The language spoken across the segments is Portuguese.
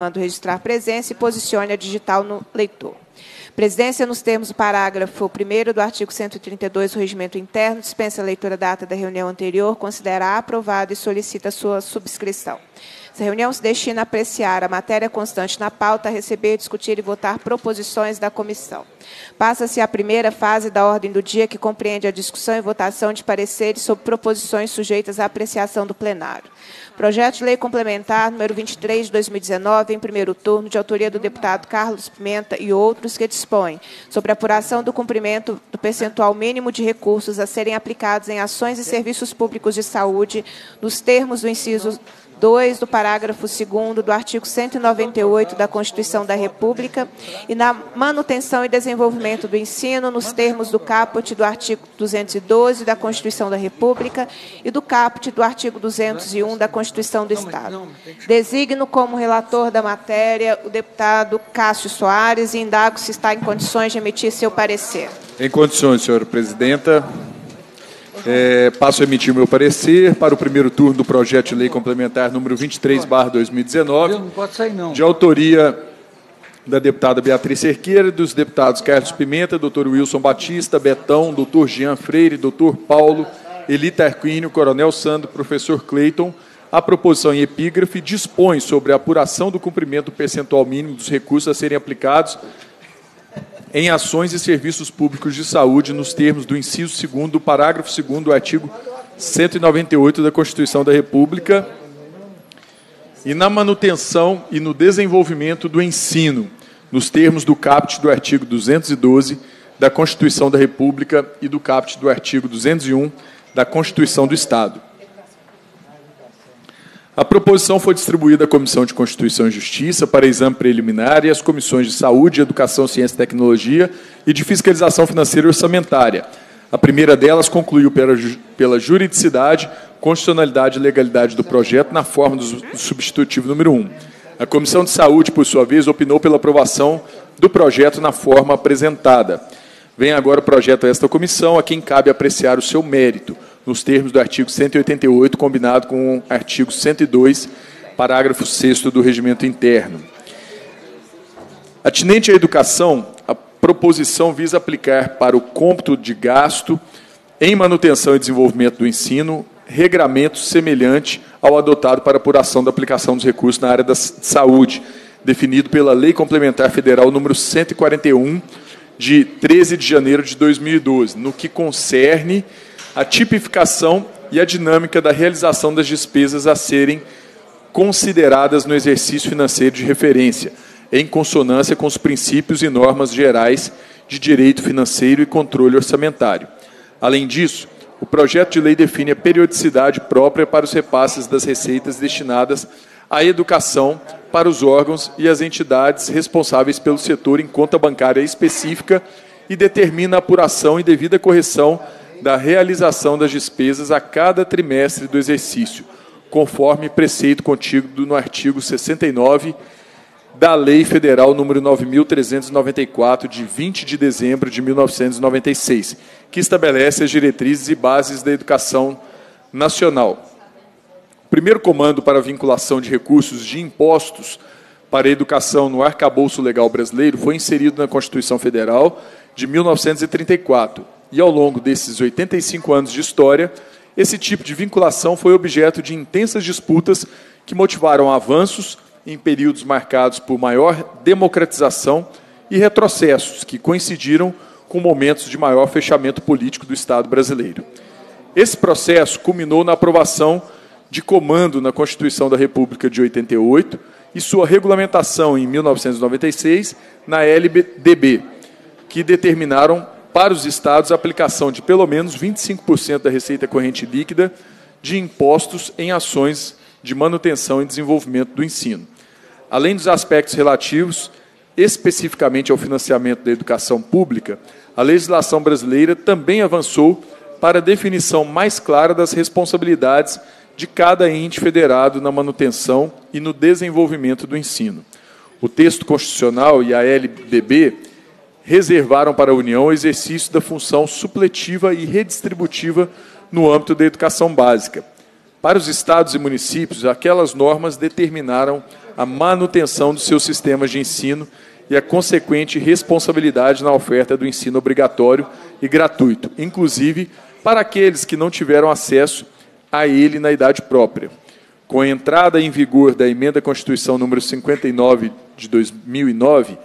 mando registrar presença e posicione a digital no leitor. Presidência, nos termos do parágrafo 1 do artigo 132 do Regimento Interno, dispensa a leitura da ata da reunião anterior, considera aprovada e solicita sua subscrição. Essa reunião se destina a apreciar a matéria constante na pauta, a receber, discutir e votar proposições da comissão. Passa-se a primeira fase da ordem do dia, que compreende a discussão e votação de pareceres sobre proposições sujeitas à apreciação do plenário. Projeto de Lei Complementar número 23 de 2019, em primeiro turno, de autoria do deputado Carlos Pimenta e outros, que dispõe sobre a apuração do cumprimento do percentual mínimo de recursos a serem aplicados em ações e serviços públicos de saúde, nos termos do inciso 2 do parágrafo 2 do artigo 198 da Constituição da República e na manutenção e desenvolvimento do ensino nos termos do caput do artigo 212 da Constituição da República e do caput do artigo 201 da Constituição do Estado. Designo como relator da matéria o deputado Cássio Soares e indago se está em condições de emitir seu parecer. Em condições, senhora presidenta. É, passo a emitir o meu parecer para o primeiro turno do projeto de lei complementar número 23, barra 2019, Não pode sair, não. de autoria da deputada Beatriz Cerqueira, dos deputados Carlos Pimenta, doutor Wilson Batista, Betão, doutor Jean Freire, doutor Paulo, Eli Tarquínio, coronel Sandro, professor Cleiton, a proposição em epígrafe dispõe sobre a apuração do cumprimento do percentual mínimo dos recursos a serem aplicados em ações e serviços públicos de saúde nos termos do inciso 2 do parágrafo 2 do artigo 198 da Constituição da República e na manutenção e no desenvolvimento do ensino, nos termos do caput do artigo 212 da Constituição da República e do caput do artigo 201 da Constituição do Estado. A proposição foi distribuída à Comissão de Constituição e Justiça para exame preliminar e às comissões de Saúde, Educação, Ciência e Tecnologia e de Fiscalização Financeira e Orçamentária. A primeira delas concluiu pela, ju- pela juridicidade, constitucionalidade e legalidade do projeto na forma do substitutivo número 1. A Comissão de Saúde, por sua vez, opinou pela aprovação do projeto na forma apresentada. Vem agora o projeto a esta comissão, a quem cabe apreciar o seu mérito, nos termos do artigo 188, combinado com o artigo 102, parágrafo 6 do Regimento Interno. Atinente à educação, a proposição visa aplicar para o cômputo de gasto em manutenção e desenvolvimento do ensino regramento semelhante ao adotado para apuração da aplicação dos recursos na área da saúde, definido pela Lei Complementar Federal número 141 de 13 de janeiro de 2012, no que concerne a tipificação e a dinâmica da realização das despesas a serem consideradas no exercício financeiro de referência, em consonância com os princípios e normas gerais de direito financeiro e controle orçamentário. Além disso, o projeto de lei define a periodicidade própria para os repasses das receitas destinadas à educação para os órgãos e as entidades responsáveis pelo setor em conta bancária específica e determina a apuração e devida correção da realização das despesas a cada trimestre do exercício, conforme preceito contido no artigo 69 da Lei Federal número 9394 de 20 de dezembro de 1996, que estabelece as diretrizes e bases da educação nacional. O primeiro comando para vinculação de recursos de impostos para a educação no arcabouço legal brasileiro foi inserido na Constituição Federal de 1934. E ao longo desses 85 anos de história, esse tipo de vinculação foi objeto de intensas disputas que motivaram avanços em períodos marcados por maior democratização e retrocessos que coincidiram com momentos de maior fechamento político do Estado brasileiro. Esse processo culminou na aprovação de comando na Constituição da República de 88 e sua regulamentação em 1996 na LDB, que determinaram para os estados a aplicação de pelo menos 25% da receita corrente líquida de impostos em ações de manutenção e desenvolvimento do ensino. Além dos aspectos relativos especificamente ao financiamento da educação pública, a legislação brasileira também avançou para a definição mais clara das responsabilidades de cada ente federado na manutenção e no desenvolvimento do ensino. O texto constitucional e a LDB reservaram para a União o exercício da função supletiva e redistributiva no âmbito da educação básica. Para os estados e municípios, aquelas normas determinaram a manutenção dos seus sistemas de ensino e a consequente responsabilidade na oferta do ensino obrigatório e gratuito, inclusive para aqueles que não tiveram acesso a ele na idade própria. Com a entrada em vigor da emenda à Constituição número 59 de 2009,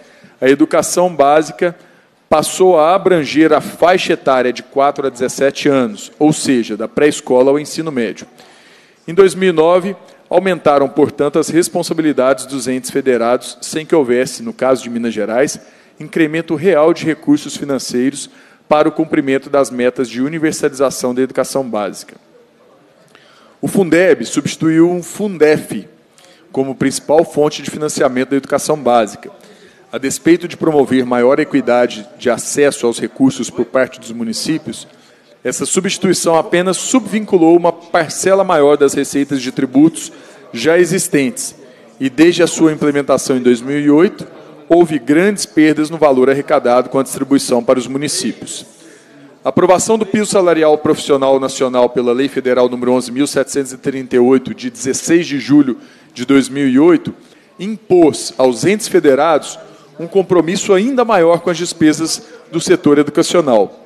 a educação básica passou a abranger a faixa etária de 4 a 17 anos, ou seja, da pré-escola ao ensino médio. Em 2009, aumentaram, portanto, as responsabilidades dos entes federados, sem que houvesse, no caso de Minas Gerais, incremento real de recursos financeiros para o cumprimento das metas de universalização da educação básica. O Fundeb substituiu um Fundef como principal fonte de financiamento da educação básica. A despeito de promover maior equidade de acesso aos recursos por parte dos municípios, essa substituição apenas subvinculou uma parcela maior das receitas de tributos já existentes e, desde a sua implementação em 2008, houve grandes perdas no valor arrecadado com a distribuição para os municípios. A aprovação do piso salarial profissional nacional pela Lei Federal nº 11.738, de 16 de julho de 2008, impôs aos entes federados um compromisso ainda maior com as despesas do setor educacional.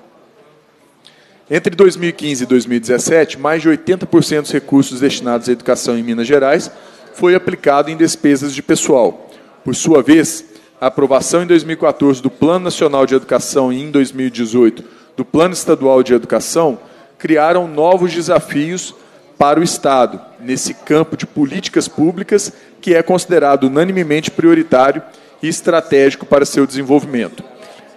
Entre 2015 e 2017, mais de 80% dos recursos destinados à educação em Minas Gerais foi aplicado em despesas de pessoal. Por sua vez, a aprovação em 2014 do Plano Nacional de Educação e em 2018 do Plano Estadual de Educação criaram novos desafios para o Estado nesse campo de políticas públicas que é considerado unanimemente prioritário e estratégico para seu desenvolvimento.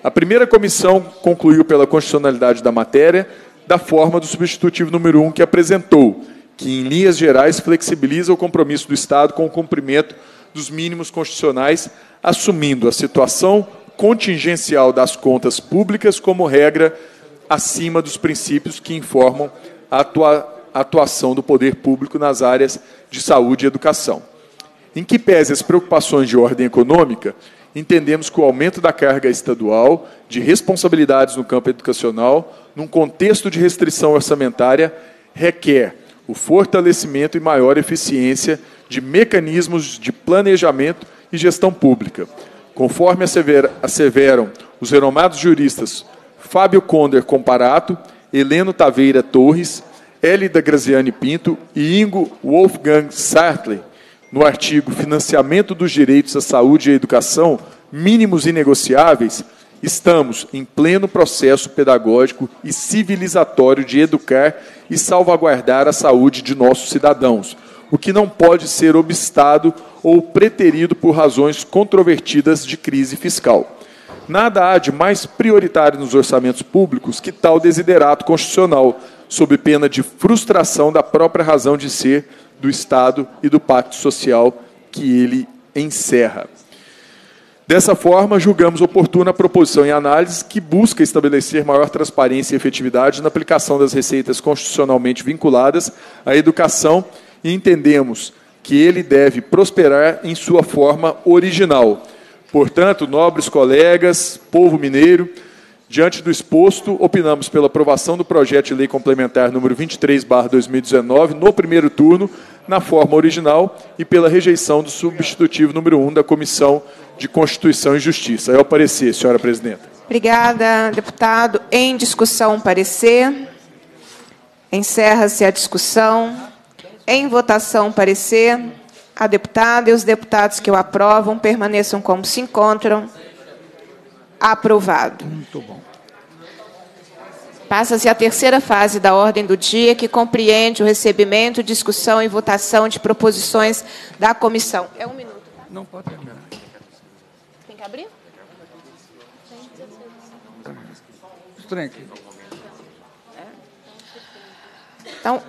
A primeira comissão concluiu pela constitucionalidade da matéria da forma do substitutivo número 1 um que apresentou, que em linhas gerais flexibiliza o compromisso do Estado com o cumprimento dos mínimos constitucionais, assumindo a situação contingencial das contas públicas como regra acima dos princípios que informam a atuação do poder público nas áreas de saúde e educação. Em que pese as preocupações de ordem econômica, entendemos que o aumento da carga estadual de responsabilidades no campo educacional, num contexto de restrição orçamentária, requer o fortalecimento e maior eficiência de mecanismos de planejamento e gestão pública. Conforme asseveram os renomados juristas Fábio Conder Comparato, Heleno Taveira Torres, Hélida Graziani Pinto e Ingo Wolfgang Sartre, no artigo Financiamento dos Direitos à Saúde e à Educação, mínimos inegociáveis, estamos em pleno processo pedagógico e civilizatório de educar e salvaguardar a saúde de nossos cidadãos, o que não pode ser obstado ou preterido por razões controvertidas de crise fiscal. Nada há de mais prioritário nos orçamentos públicos que tal desiderato constitucional, sob pena de frustração da própria razão de ser do Estado e do pacto social que ele encerra. Dessa forma, julgamos oportuna a proposição em análise que busca estabelecer maior transparência e efetividade na aplicação das receitas constitucionalmente vinculadas à educação e entendemos que ele deve prosperar em sua forma original. Portanto, nobres colegas, povo mineiro, Diante do exposto, opinamos pela aprovação do projeto de lei complementar número 23/2019 no primeiro turno, na forma original, e pela rejeição do substitutivo número 1 da Comissão de Constituição e Justiça. É o parecer, senhora presidenta. Obrigada, deputado. Em discussão, parecer. Encerra-se a discussão. Em votação, parecer. A deputada e os deputados que o aprovam permaneçam como se encontram. Aprovado. Muito bom. Passa-se a terceira fase da ordem do dia, que compreende o recebimento, discussão e votação de proposições da comissão. É um minuto. Tá? Não pode terminar. Tem que abrir? Estranho aqui. Então,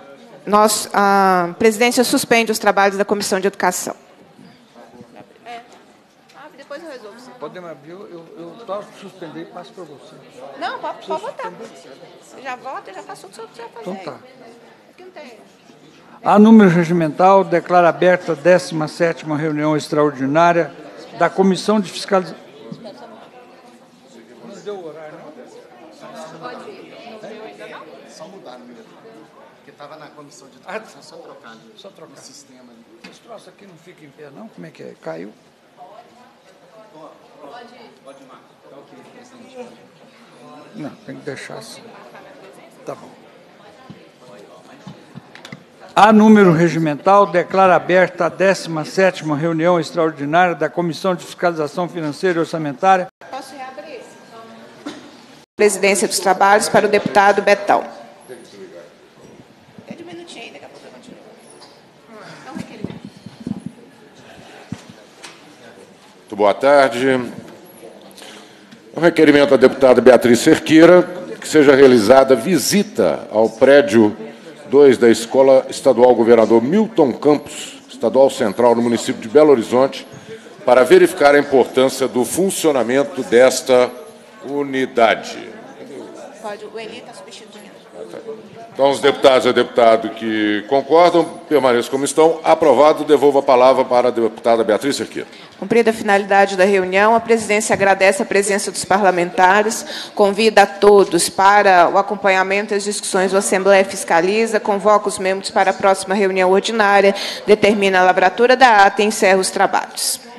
nós, a presidência suspende os trabalhos da Comissão de Educação. É. Ah, depois eu resolvo. Pode abrir, eu, eu, eu suspender e passo para você. Não, pode, pode votar. Você já vota, já passou o que você vai fazer. Então tá. Aqui não tem. A número regimental declara aberta a 17 reunião extraordinária da Comissão de Fiscalização. Não deu horário, não? Pode ir. Não deu ainda, não? Só mudar no Porque Estava na comissão de educação, ah, só trocar Só trocar. o sistema ali. Esse troço aqui não fica em pé, não? Como é que é? Caiu? Pode, pode, Marcos. Tá ok, presidente. Não, tem que deixar assim. Tá bom. A número regimental declara aberta a 17ª reunião extraordinária da Comissão de Fiscalização Financeira e Orçamentária. Posso reabrir? Presidência dos Trabalhos para o deputado Betão. Muito boa tarde. O requerimento da deputada Beatriz Cerqueira que seja realizada visita ao prédio 2 da Escola Estadual Governador Milton Campos, Estadual Central, no município de Belo Horizonte, para verificar a importância do funcionamento desta unidade. Pode, o Eli está substituindo. Então, os deputados e deputado que concordam, permaneçam como estão. Aprovado, devolvo a palavra para a deputada Beatriz Cerqueira. Cumprida a finalidade da reunião, a presidência agradece a presença dos parlamentares, convida a todos para o acompanhamento das discussões do Assembleia Fiscaliza, convoca os membros para a próxima reunião ordinária, determina a lavratura da ata e encerra os trabalhos.